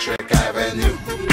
Patrick Avenue.